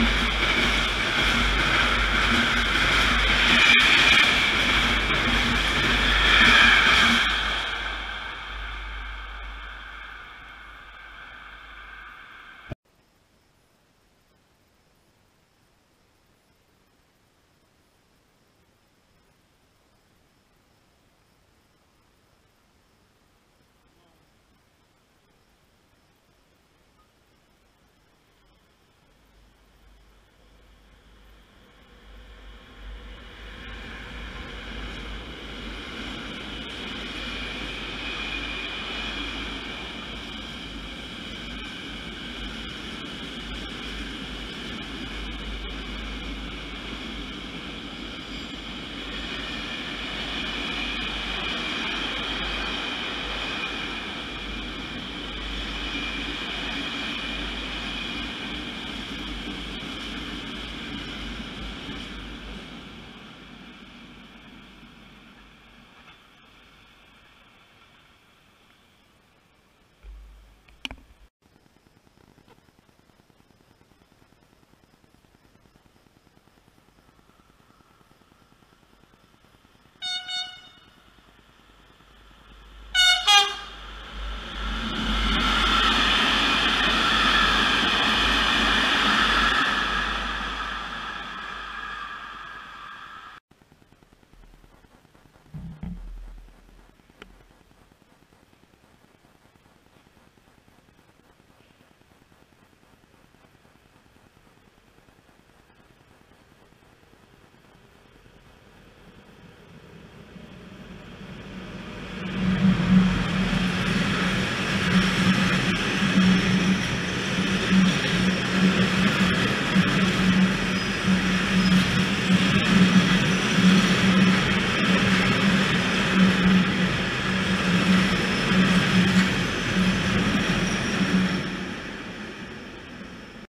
you